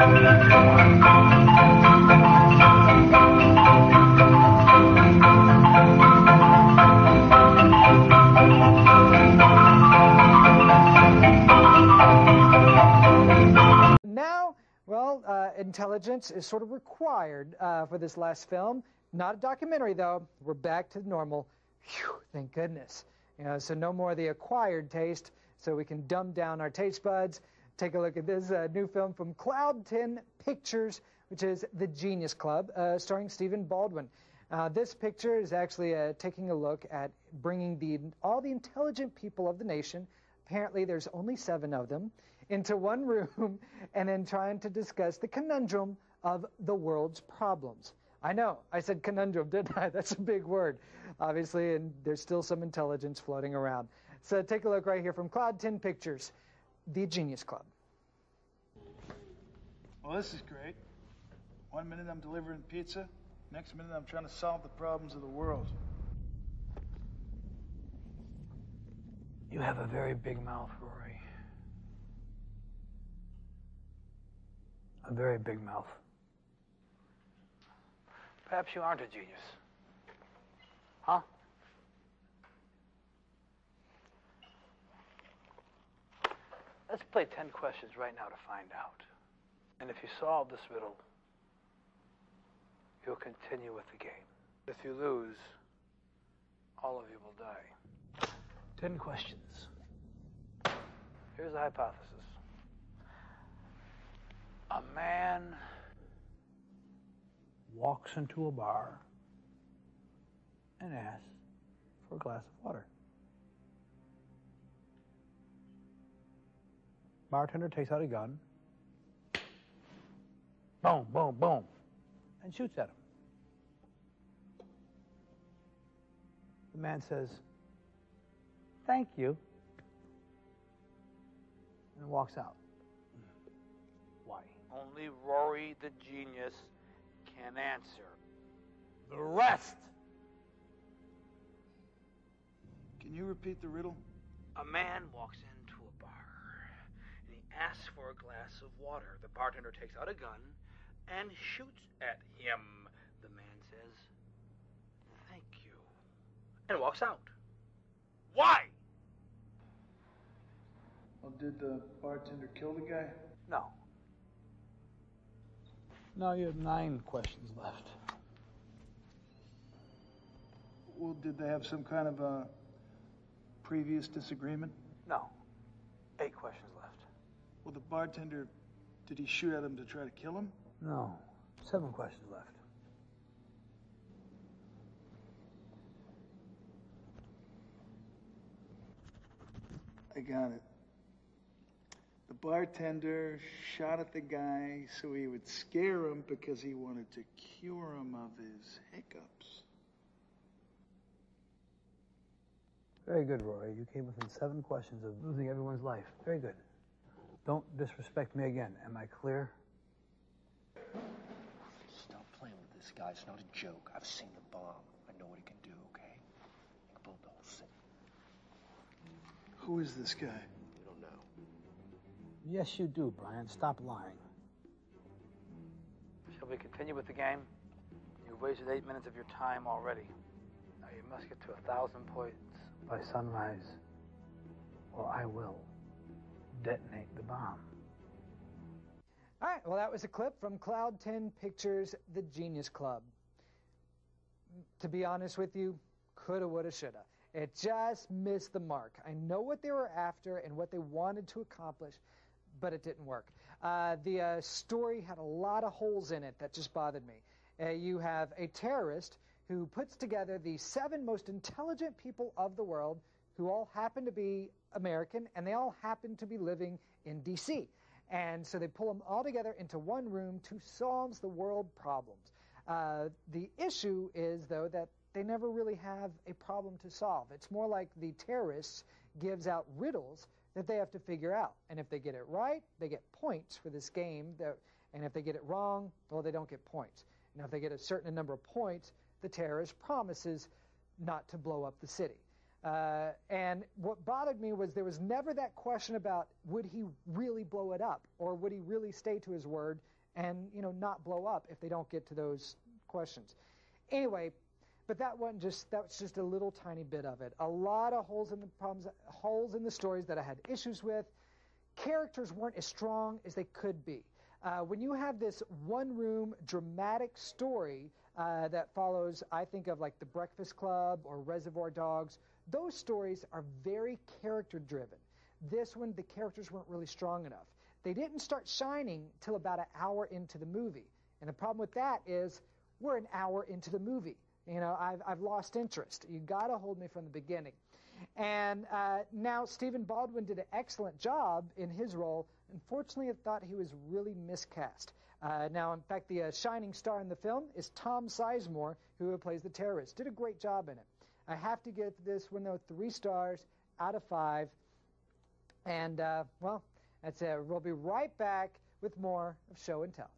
Now, well, uh, intelligence is sort of required uh, for this last film. Not a documentary, though. We're back to normal. Thank goodness. You know, so no more the acquired taste, so we can dumb down our taste buds. Take a look at this uh, new film from Cloud 10 Pictures, which is The Genius Club, uh, starring Stephen Baldwin. Uh, this picture is actually uh, taking a look at bringing the, all the intelligent people of the nation, apparently there's only seven of them, into one room and then trying to discuss the conundrum of the world's problems. I know, I said conundrum, didn't I? That's a big word, obviously, and there's still some intelligence floating around. So take a look right here from Cloud 10 Pictures, The Genius Club. Well, this is great. One minute I'm delivering pizza, next minute I'm trying to solve the problems of the world. You have a very big mouth, Rory. A very big mouth. Perhaps you aren't a genius. Huh? Let's play 10 questions right now to find out. And if you solve this riddle, you'll continue with the game. If you lose, all of you will die. 10 questions. Here's the hypothesis a man walks into a bar and asks for a glass of water. Bartender takes out a gun, boom, boom, boom, and shoots at him. The man says, Thank you, and walks out. Why? Only Rory the genius can answer. The rest. Can you repeat the riddle? A man walks into a bar and he asks for a glass of water. The bartender takes out a gun and shoots at him. The man says, Thank you, and walks out. Why? Well, did the bartender kill the guy? No. Now you have nine questions left. Well, did they have some kind of a previous disagreement? No. Eight questions left. Well, the bartender, did he shoot at him to try to kill him? No. Seven questions left. I got it. The bartender shot at the guy so he would scare him because he wanted to cure him of his hiccups. Very good, Rory. You came within seven questions of losing everyone's life. Very good. Don't disrespect me again. Am I clear? Stop playing with this guy. It's not a joke. I've seen the bomb. I know what he can do, okay? He can blow the whole city. Who is this guy? You don't know. Yes, you do, Brian. Stop lying. Shall we continue with the game? You've wasted eight minutes of your time already. Now you must get to a thousand points by sunrise, or I will detonate the bomb. All right, well, that was a clip from Cloud 10 Pictures' The Genius Club. To be honest with you, coulda, woulda, shoulda. It just missed the mark. I know what they were after and what they wanted to accomplish, but it didn't work. Uh, the uh, story had a lot of holes in it that just bothered me. Uh, you have a terrorist who puts together the seven most intelligent people of the world who all happen to be American and they all happen to be living in D.C. And so they pull them all together into one room to solve the world problems. Uh, the issue is, though, that they never really have a problem to solve. It's more like the terrorists gives out riddles that they have to figure out. And if they get it right, they get points for this game. That, and if they get it wrong, well, they don't get points. Now, if they get a certain number of points, the terrorist promises not to blow up the city. Uh, and what bothered me was there was never that question about would he really blow it up or would he really stay to his word and you know not blow up if they don't get to those questions. Anyway, but that wasn't just that was just a little tiny bit of it. A lot of holes in the problems, holes in the stories that I had issues with. Characters weren't as strong as they could be. Uh, when you have this one-room dramatic story uh, that follows, I think of like The Breakfast Club or Reservoir Dogs. Those stories are very character-driven. This one, the characters weren't really strong enough. They didn't start shining till about an hour into the movie. And the problem with that is we're an hour into the movie. You know, I've, I've lost interest. You got to hold me from the beginning. And uh, now Stephen Baldwin did an excellent job in his role. Unfortunately, I thought he was really miscast. Uh, now, in fact, the uh, shining star in the film is Tom Sizemore, who plays the terrorist. Did a great job in it. I have to give this though, three stars out of five. And, uh, well, that's it. We'll be right back with more of Show and Tell.